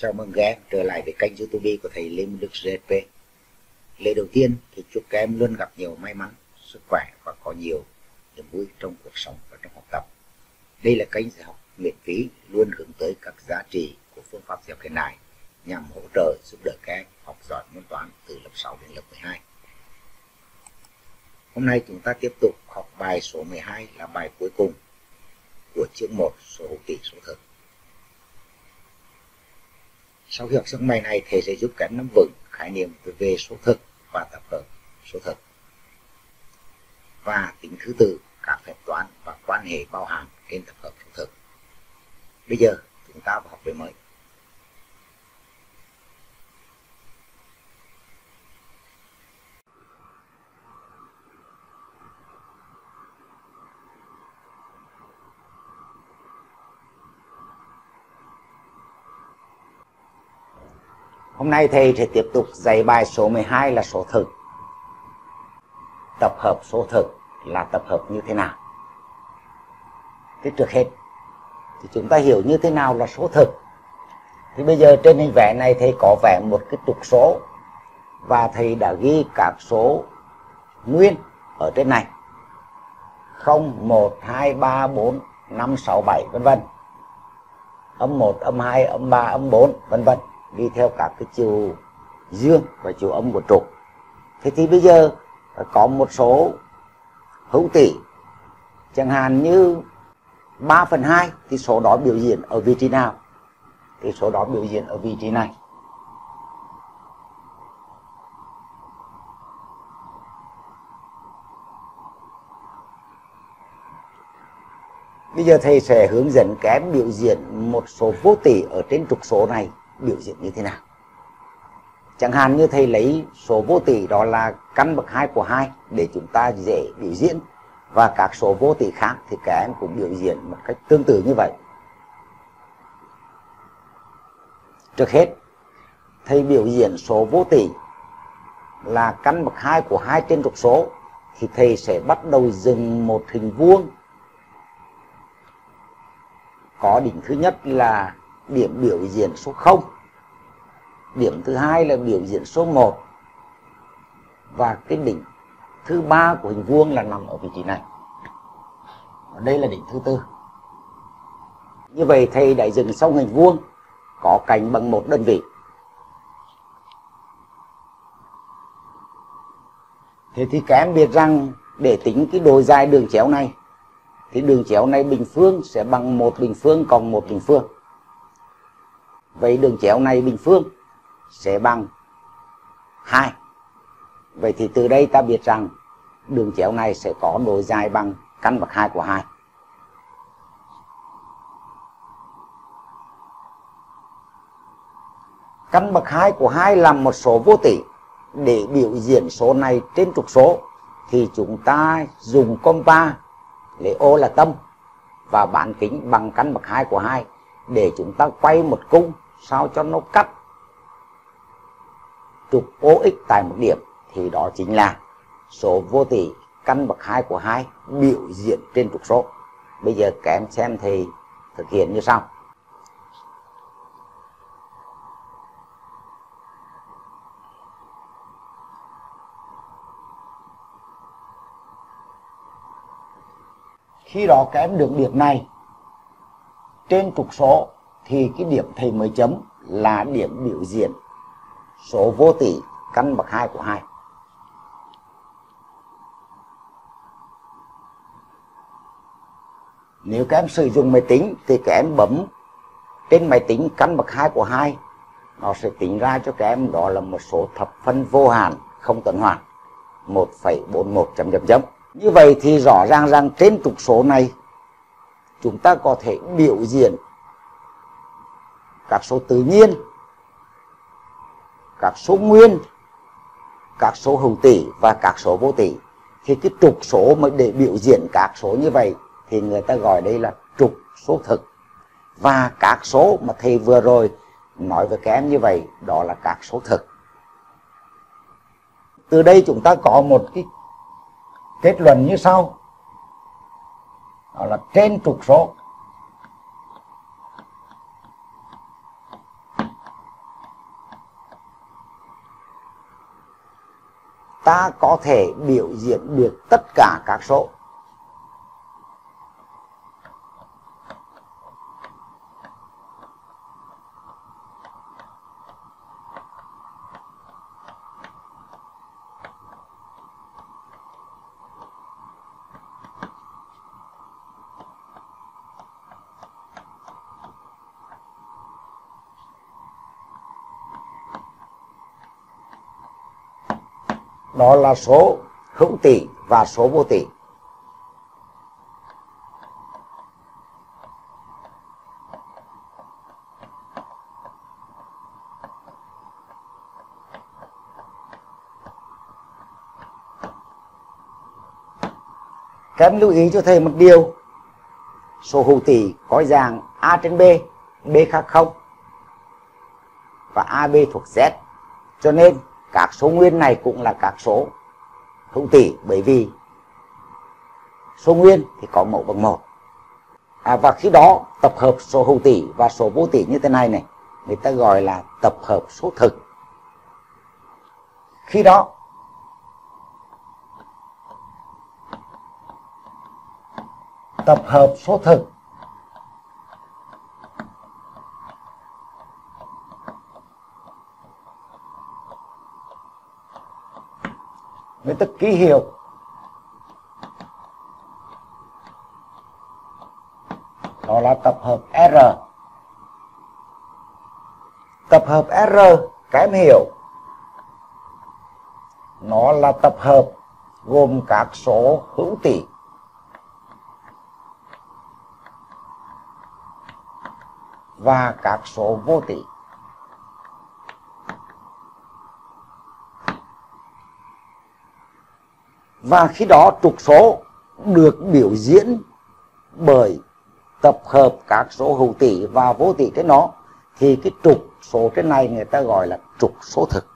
Chào mừng các em trở lại với kênh youtube của thầy Lê Minh Đức GSP. Lời đầu tiên thì chúc các em luôn gặp nhiều may mắn, sức khỏe và có nhiều niềm vui trong cuộc sống và trong học tập. Đây là kênh dạy học miễn phí luôn hướng tới các giá trị của phương pháp dạy học hiện đại nhằm hỗ trợ giúp đỡ các em học giỏi môn toán từ lớp 6 đến lớp 12. Hôm nay chúng ta tiếp tục học bài số 12 là bài cuối cùng của chương 1 số hữu tỷ số thực. Sau khi học xong bài này, thầy sẽ giúp các em nắm vững khái niệm về số thực và tập hợp số thực và tính thứ tự các phép toán và quan hệ bao hàm trên tập hợp số thực. Bây giờ chúng ta vào học bài mới. Hôm nay thầy sẽ tiếp tục dạy bài số 12 là số thực. Tập hợp số thực là tập hợp như thế nào? Thế trước hết thì chúng ta hiểu như thế nào là số thực. Thì bây giờ trên hình vẽ này thầy có vẽ một cái trục số và thầy đã ghi các số nguyên ở trên này. 0, 1, 2, 3, 4, 5, 6, 7 vân vân. Âm 1, âm 2, âm 3, âm 4 vân vân đi theo các cái chiều dương và chiều âm của trục. Thế thì bây giờ có một số hữu tỷ chẳng hạn như 3 phần 2 thì số đó biểu diễn ở vị trí nào? Thì số đó biểu diễn ở vị trí này. Bây giờ thầy sẽ hướng dẫn các em biểu diễn một số vô tỷ ở trên trục số này biểu diễn như thế nào. Chẳng hạn như thầy lấy số vô tỷ đó là căn bậc hai của hai để chúng ta dễ biểu diễn, và các số vô tỷ khác thì các em cũng biểu diễn một cách tương tự như vậy. Trước hết, thầy biểu diễn số vô tỷ là căn bậc hai của hai trên trục số thì thầy sẽ bắt đầu dừng một hình vuông. Có đỉnh thứ nhất là điểm biểu diễn số 0 điểm thứ hai là biểu diễn số 1 và cái đỉnh thứ ba của hình vuông là nằm ở vị trí này. Và đây là đỉnh thứ tư. Như vậy, thầy đã dừng xong hình vuông, có cạnh bằng một đơn vị. Thế thì các em biết rằng, để tính cái độ dài đường chéo này, thì đường chéo này bình phương sẽ bằng một bình phương cộng một bình phương vậy đường chéo này bình phương sẽ bằng 2 vậy thì từ đây ta biết rằng đường chéo này sẽ có độ dài bằng căn bậc 2 của 2 căn bậc 2 của 2 là một số vô tỷ để biểu diễn số này trên trục số, thì chúng ta dùng compa lấy ô là tâm và bán kính bằng căn bậc 2 của 2 để chúng ta quay một cung sao cho nó cắt trục OX tại một điểm thì đó chính là số vô tỷ căn bậc 2 của 2 biểu diễn trên trục số. Bây giờ các em xem thì thực hiện như sau. Khi đó các em được điểm này, trên trục số thì cái điểm thầy mới chấm là điểm biểu diễn số vô tỷ căn bậc hai của hai. Nếu các em sử dụng máy tính thì các em bấm trên máy tính căn bậc hai của hai nó sẽ tính ra cho các em đó là một số thập phân vô hạn không tuần hoàn 1,41 chấm chấm chấm. Như vậy thì rõ ràng rằng trên trục số này chúng ta có thể biểu diễn các số tự nhiên, các số nguyên, các số hữu tỷ và các số vô tỷ thì cái trục số mà để biểu diễn các số như vậy thì người ta gọi đây là trục số thực. Và các số mà thầy vừa rồi nói với các em như vậy, đó là các số thực. Từ đây chúng ta có một cái kết luận như sau. Đó là trên trục số ta có thể biểu diễn được tất cả các số. Đó là số hữu tỷ và số vô tỷ các em lưu ý cho thầy một điều. Số hữu tỷ có dạng a trên b b khác không? Và ab thuộc z. Cho nên các số nguyên này cũng là các số hữu tỷ bởi vì số nguyên thì có mẫu bằng một. À, và khi đó tập hợp số hữu tỷ và số vô tỷ như thế này này người ta gọi là tập hợp số thực. Khi đó tập hợp số thực với tức ký hiệu. Đó là tập hợp R. Tập hợp R, kém hiểu nó là tập hợp gồm các số hữu tỷ và các số vô tỷ và khi đó trục số được biểu diễn bởi tập hợp các số hữu tỷ và vô tỷ trên nó, thì cái trục số trên này người ta gọi là trục số thực.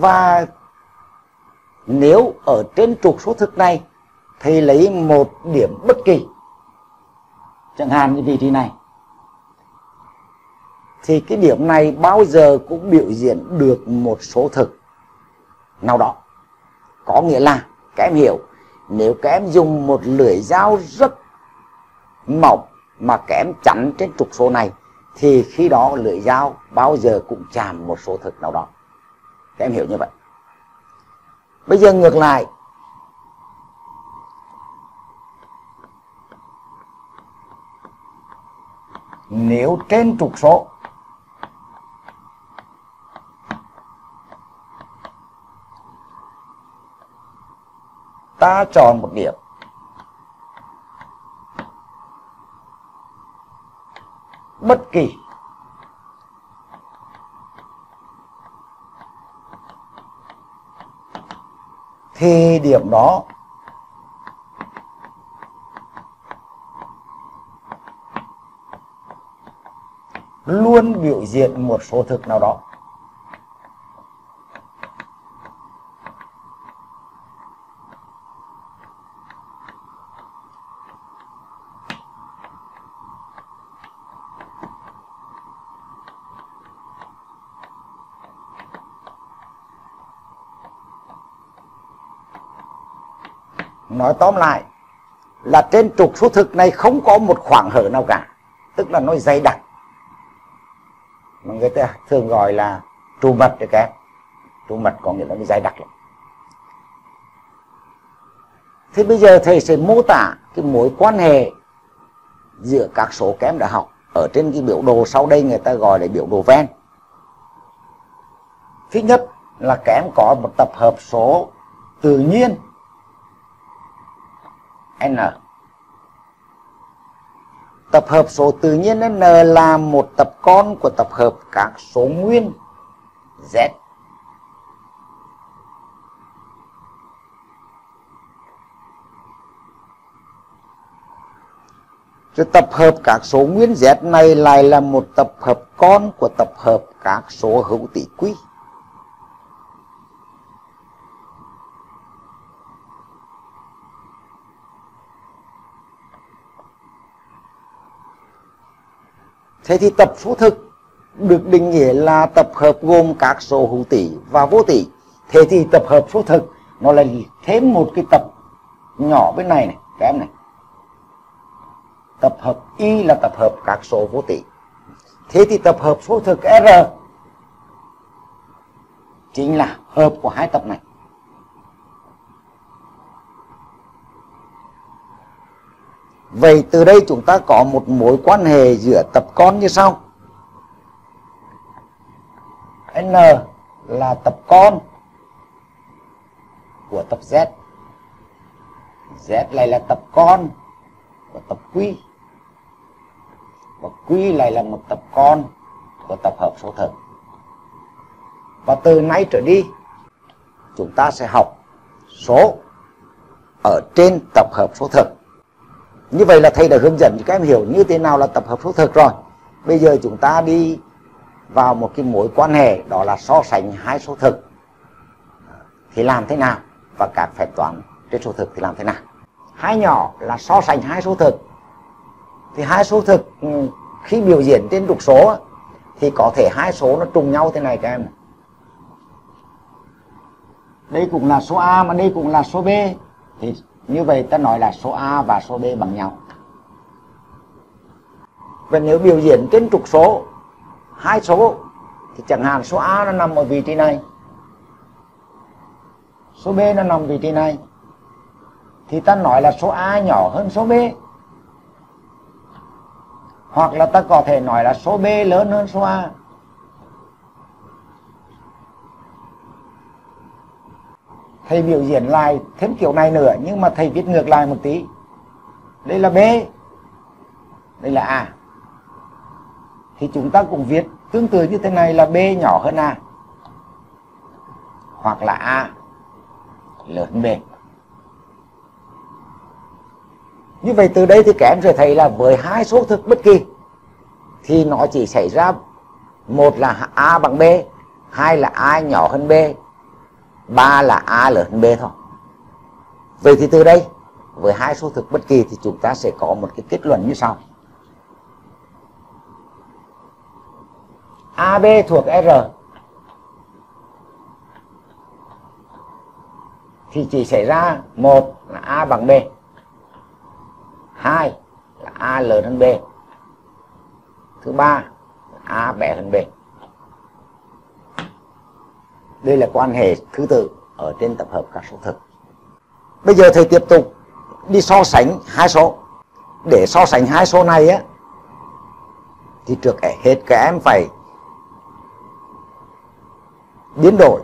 Và nếu ở trên trục số thực này, thì lấy một điểm bất kỳ. Chẳng hạn như vị trí này. Thì cái điểm này bao giờ cũng biểu diễn được một số thực nào đó. Có nghĩa là, các em hiểu, nếu các em dùng một lưỡi dao rất mỏng mà các em chắn trên trục số này, thì khi đó lưỡi dao bao giờ cũng chạm một số thực nào đó các em hiểu như vậy. Bây giờ ngược lại. Nếu trên trục số, ta chọn một điểm. Bất kỳ thì điểm đó. Luôn biểu diễn một số thực nào đó. Nói tóm lại là trên trục số thực này không có một khoảng hở nào cả. Tức là nó dày đặc. Mà người ta thường gọi là trụ mật được em trụ mật có nghĩa là nó dày đặc lắm. Thế bây giờ thầy sẽ mô tả cái mối quan hệ giữa các số kém đã học ở trên cái biểu đồ sau đây người ta gọi là biểu đồ ven. Thứ nhất là kém có một tập hợp số tự nhiên n tập hợp số tự nhiên n là một tập con của tập hợp các số nguyên z rồi tập hợp các số nguyên z này lại là một tập hợp con của tập hợp các số hữu tỉ quy. Thế thì tập số thực được định nghĩa là tập hợp gồm các số hữu tỷ và vô tỷ. Thế thì tập hợp số thực nó là thêm một cái tập nhỏ bên này này, cái này. Tập hợp Y là tập hợp các số vô tỷ. Thế thì tập hợp số thực R chính là hợp của hai tập này. Vậy từ đây chúng ta có một mối quan hệ giữa tập con như sau. N là tập con của tập Z. Z lại là tập con của tập Q. Và Q lại là một tập con của tập hợp số thực. Và từ nay trở đi, chúng ta sẽ học số ở trên tập hợp số thực như vậy là thầy đã hướng dẫn cho các em hiểu như thế nào là tập hợp số thực rồi. Bây giờ chúng ta đi vào một cái mối quan hệ, đó là so sánh hai số thực. Thì làm thế nào và các phép toán trên số thực thì làm thế nào? Hai nhỏ là so sánh hai số thực. Thì hai số thực ừ, khi biểu diễn trên trục số thì có thể hai số nó trùng nhau thế này các em đây cũng là số A mà đây cũng là số B. Thì như vậy ta nói là số A và số B bằng nhau. Và nếu biểu diễn trên trục số, hai số, thì chẳng hạn số A nó nằm ở vị trí này, số B nó nằm vị trí này, thì ta nói là số A nhỏ hơn số B. Hoặc là ta có thể nói là số B lớn hơn số A. thầy biểu diễn lại thêm kiểu này nữa, nhưng mà thầy viết ngược lại một tí. Đây là b. Đây là a. Thì chúng ta cũng viết tương tự như thế này là b nhỏ hơn a. Hoặc là a lớn hơn b. Như vậy từ đây thì các em sẽ thấy là với hai số thực bất kỳ, thì nó chỉ xảy ra một là a bằng b, hai là a nhỏ hơn b ba là a lớn hơn b thôi. Vậy thì từ đây, với hai số thực bất kỳ thì chúng ta sẽ có một cái kết luận như sau. AB thuộc R. Thì chỉ xảy ra một là A bằng B. Hai là A lớn hơn B. Thứ ba là A bé hơn B đây là quan hệ thứ tự ở trên tập hợp các số thực. Bây giờ thầy tiếp tục đi so sánh hai số. Để so sánh hai số này á, thì trước hết các em phải biến đổi.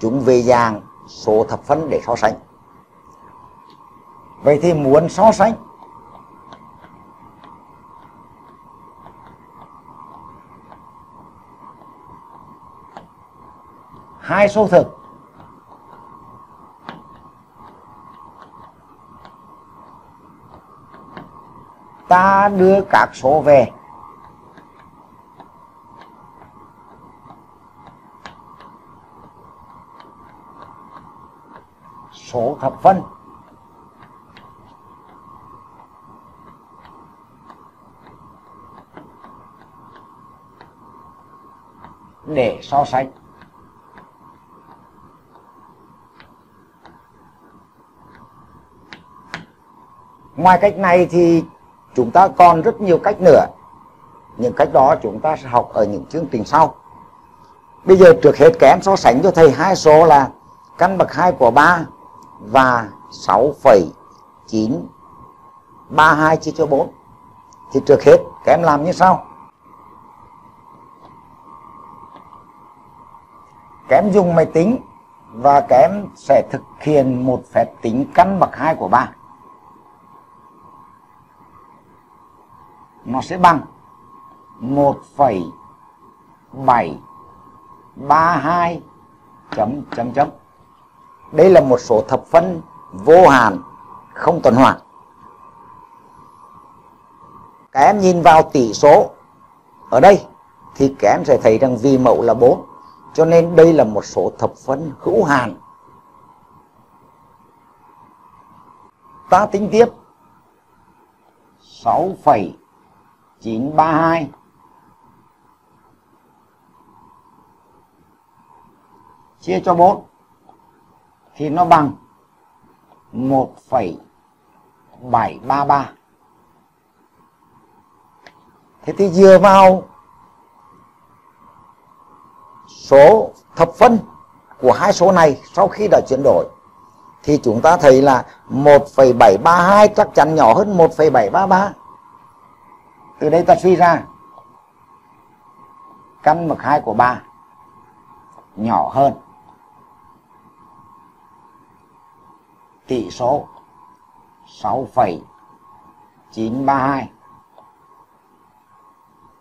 Chúng về dạng số thập phân để so sánh. Vậy thì muốn so sánh hai số thực. Ta đưa các số về. Số thập phân. Để so sánh. Ngoài cách này thì chúng ta còn rất nhiều cách nữa. Những cách đó chúng ta sẽ học ở những chương trình sau. Bây giờ trước hết kém so sánh cho thầy hai số là căn bậc 2 của 3 và 6,932 chia cho 4 thì trước hết các em làm như sau. Các em dùng máy tính và các em sẽ thực hiện một phép tính căn bậc 2 của 3 nó sẽ bằng. 1,732 chấm chấm chấm. Đây là một số thập phân vô hạn không tuần hoàn. Các em nhìn vào tỷ số ở đây thì các em sẽ thấy rằng vì mẫu là 4 cho nên đây là một số thập phân hữu hạn. Ta tính tiếp. 932 chia cho 4 thì nó bằng 1,733 thế thì dựa vào số thập phân của hai số này sau khi đã chuyển đổi thì chúng ta thấy là 1,732 chắc chắn nhỏ hơn 1,733 từ đây ta suy ra. Căn bậc hai của ba nhỏ hơn. Tỷ số 6,932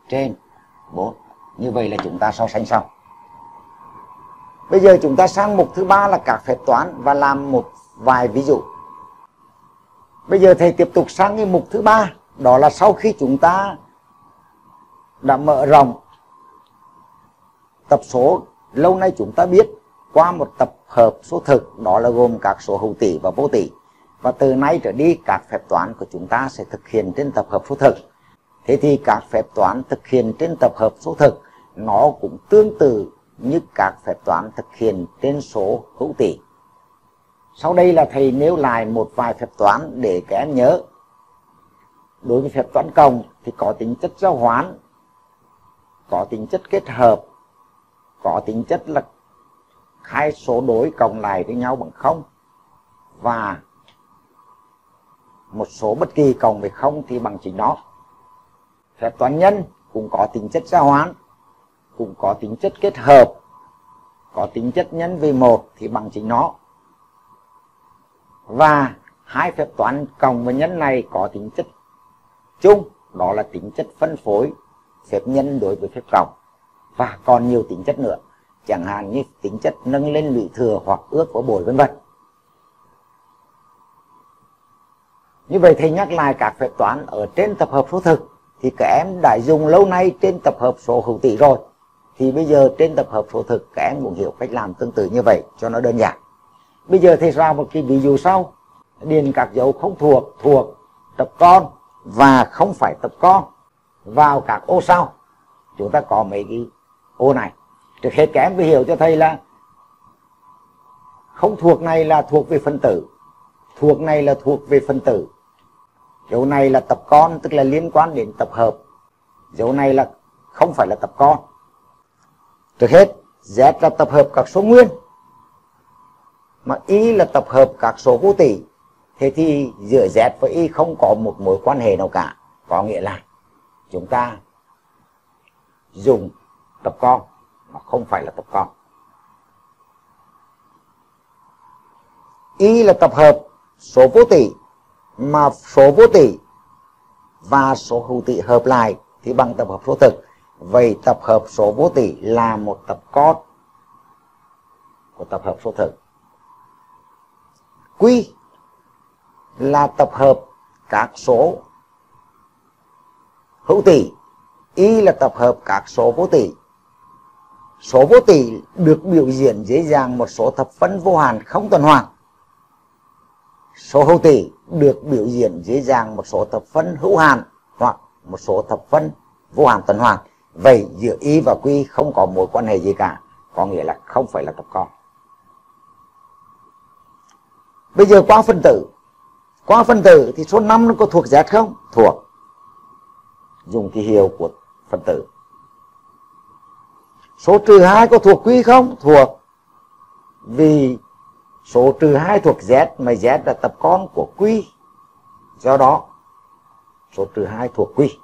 trên 4 như vậy là chúng ta so sánh xong. Bây giờ chúng ta sang mục thứ ba là các phép toán và làm một vài ví dụ. Bây giờ thầy tiếp tục sang cái mục thứ ba đó là sau khi chúng ta đã mở rộng tập số, lâu nay chúng ta biết qua một tập hợp số thực, đó là gồm các số hữu tỷ và vô tỷ và từ nay trở đi, các phép toán của chúng ta sẽ thực hiện trên tập hợp số thực. Thế thì các phép toán thực hiện trên tập hợp số thực, nó cũng tương tự như các phép toán thực hiện trên số hữu tỷ sau đây là thầy nêu lại một vài phép toán để các em nhớ đối với phép toán cộng thì có tính chất giao hoán, có tính chất kết hợp, có tính chất là hai số đối cộng lại với nhau bằng không. Và một số bất kỳ cộng với không thì bằng chính nó. Phép toán nhân cũng có tính chất giao hoán, cũng có tính chất kết hợp, có tính chất nhân với một thì bằng chính nó. Và hai phép toán cộng và nhân này có tính chất chung, đó là tính chất phân phối, phép nhân đối với phép cộng và còn nhiều tính chất nữa, chẳng hạn như tính chất nâng lên lũy thừa hoặc ước của bồi vân vân. Như vậy thầy nhắc lại các phép toán ở trên tập hợp số thực, thì các em đã dùng lâu nay trên tập hợp số hữu tỷ rồi. Thì bây giờ trên tập hợp số thực, các em cũng hiểu cách làm tương tự như vậy, cho nó đơn giản. Bây giờ thầy ra một cái ví dụ sau. Điền các dấu không thuộc thuộc tập con và không phải tập con vào các ô sau. Chúng ta có mấy cái ô này. Trước hết các em phải hiểu cho thầy là không thuộc này là thuộc về phân tử. Thuộc này là thuộc về phân tử. Dấu này là tập con, tức là liên quan đến tập hợp. Dấu này là không phải là tập con. Trước hết, z là tập hợp các số nguyên. Mà y là tập hợp các số vô tỷ thế thì giữa z và y không có một mối quan hệ nào cả. Có nghĩa là chúng ta dùng tập con, mà không phải là tập con. Y là tập hợp số vô tỷ mà số vô tỷ và số hữu tỷ hợp lại thì bằng tập hợp số thực. Vậy tập hợp số vô tỷ là một tập con của tập hợp số thực. Quy là tập hợp các số hữu tỷ y là tập hợp các số vô tỷ số vô tỷ được biểu diễn dễ dàng một số thập phân vô hạn không tuần hoàn. Số hữu tỷ được biểu diễn dễ dàng một số thập phân hữu hạn hoặc một số thập phân vô hạn tuần hoàn. Vậy giữa y và quy không có mối quan hệ gì cả, có nghĩa là không phải là tập con. Bây giờ qua phân tử qua phân tử thì số 5 nó có thuộc Z không? Thuộc. Dùng ký hiệu của phân tử. Số trừ 2 có thuộc quy không? Thuộc. Vì số trừ 2 thuộc Z mà Z là tập con của quy. Do đó, số trừ 2 thuộc quy.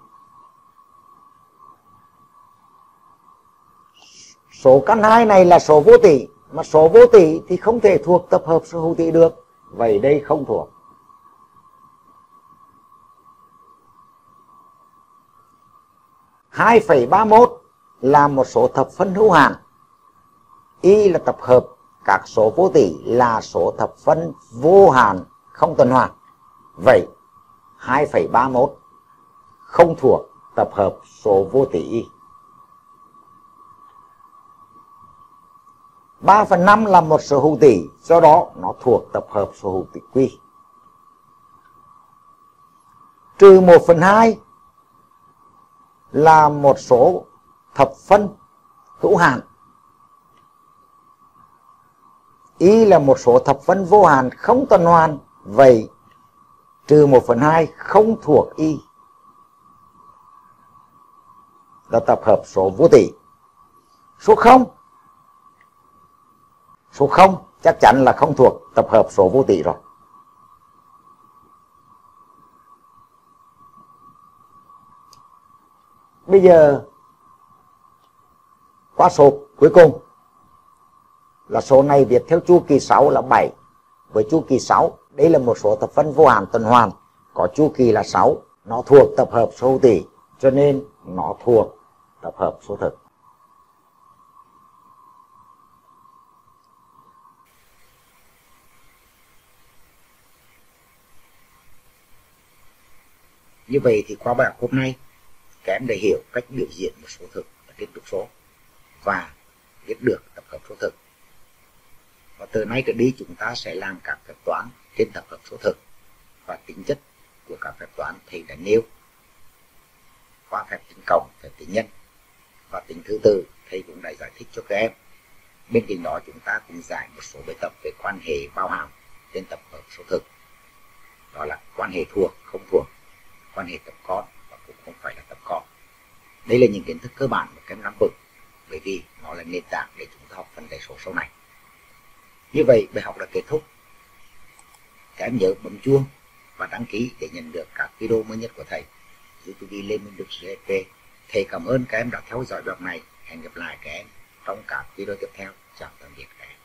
Số căn 2 này là số vô tỷ mà số vô tỷ thì không thể thuộc tập hợp số hữu tỷ được. Vậy đây không thuộc. Hai phẩy ba mốt là một số thập phân hữu hạn. Y là tập hợp các số vô tỷ là số thập phân vô hạn không tuần hoàn. Vậy 2,31 không thuộc tập hợp số vô tỷ y. 3 phần 5 là một số hữu tỷ do đó nó thuộc tập hợp số hữu tỷ quy trừ 1 phần 2 là một số thập phân hữu hạn. Y là một số thập phân vô hạn không tuần hoàn, vậy trừ 1 phần 2 không thuộc y. Là tập hợp số vô tỷ số 0 số 0 chắc chắn là không thuộc tập hợp số vô tỷ rồi. Bây giờ qua số cuối cùng là số này viết theo chu kỳ 6 là 7 với chu kỳ 6 đây là một số tập phân vô hạn tuần hoàn. Có chu kỳ là 6 nó thuộc tập hợp số tỷ, cho nên nó thuộc tập hợp số thực. Như vậy thì qua bài học hôm nay các em đã hiểu cách biểu diễn một số thực ở trên trục số và viết được tập hợp số thực. Và từ nay trở đi chúng ta sẽ làm các phép toán trên tập hợp số thực và tính chất của các phép toán thầy đã nêu. Qua phép tính cộng, phép tính nhân và tính thứ tự thầy cũng đã giải thích cho các em. Bên cạnh đó, chúng ta cũng giải một số bài tập về quan hệ bao hàm trên tập hợp số thực. Đó là quan hệ thuộc, không thuộc, quan hệ tập con và cũng không phải là đây là những kiến thức cơ bản mà các em nắm vững bởi vì nó là nền tảng để chúng ta học phần đại số sau này. Như vậy, bài học đã kết thúc. Các em nhớ bấm chuông và đăng ký để nhận được các video mới nhất của thầy. Youtube lê minh Đức GP thầy cảm ơn các em đã theo dõi bài học này. Hẹn gặp lại các em trong các video tiếp theo. Chào tạm biệt các em.